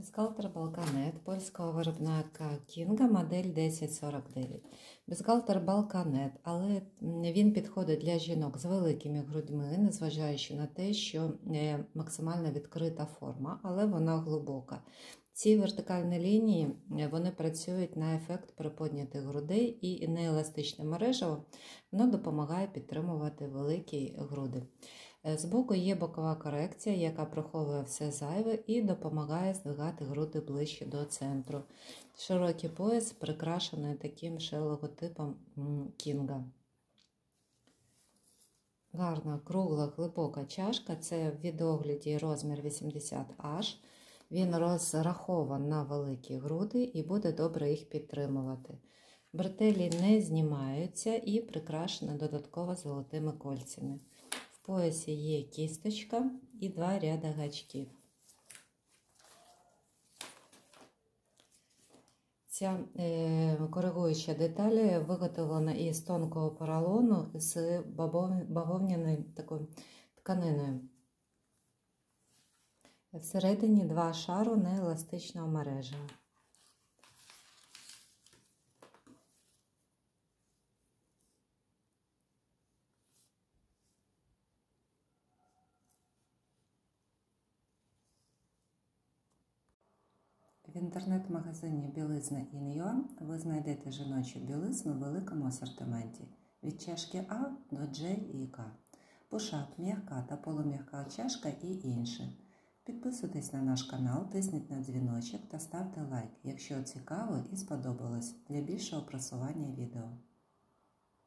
Бюстгальтер Балканет польського виробника Кінга модель 1049. Бюстгальтер Балканет, але він підходить для жінок з великими грудьми, незважаючи на те, що е, максимально відкрита форма, але вона глибока. Ці вертикальні лінії е, вони працюють на ефект приподнятих грудей і нееластичне мережево воно допомагає підтримувати великі груди. Е, збоку є бокова корекція, яка приховує все зайве і допомагає здвигати груди ближче до центру. Широкий пояс прикрашений таким ще логотипом Кінга. Гарна, кругла, глибока чашка це в відогляді розмір 80H. Він розрахований на великі груди і буде добре їх підтримувати. Бретелі не знімаються і прикрашені додатково золотими кольцями поясі є кісточка і два ряди гачків. Ця е, коригуюча деталь виготовлена із тонкого поролону з бавовняною такою тканиною. Всередині два шару нееластичного мережа. В інтернет-магазині Білизна Ін'Юа ви знайдете жіночу білизну в великому асортименті від чашки А до J і К, пушап, м'яка та полум'яка чашка і інше. Підписуйтесь на наш канал, тисніть на дзвіночок та ставте лайк, якщо цікаво і сподобалось для більшого просування відео.